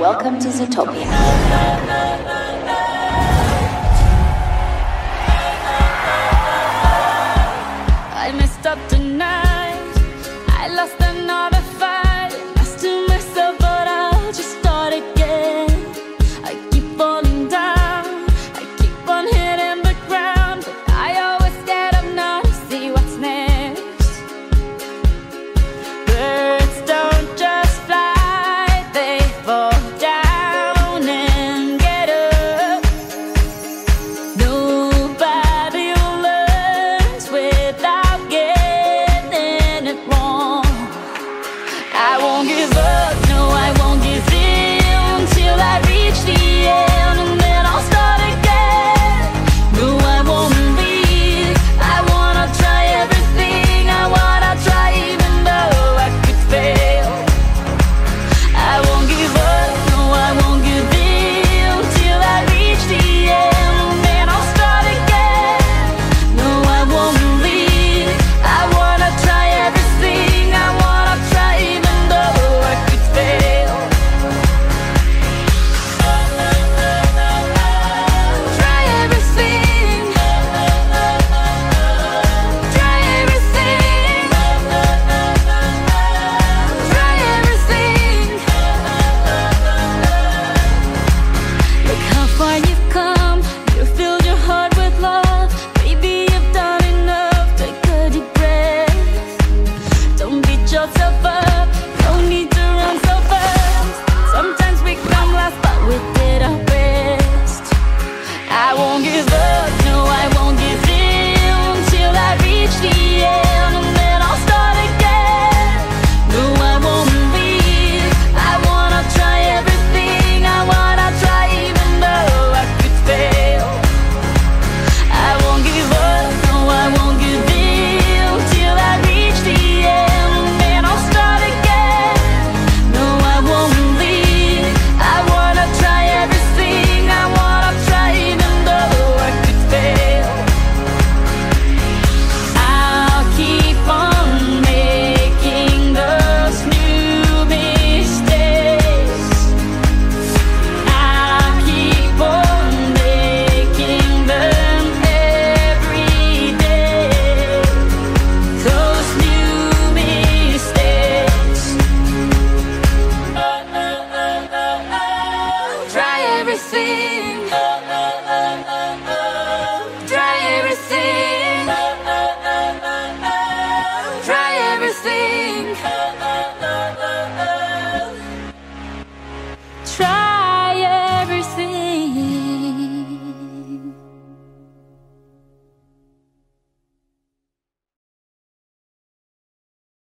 Welcome to Zootopia. I messed up tonight. I lost an arm. strongest. Понимаю. everything.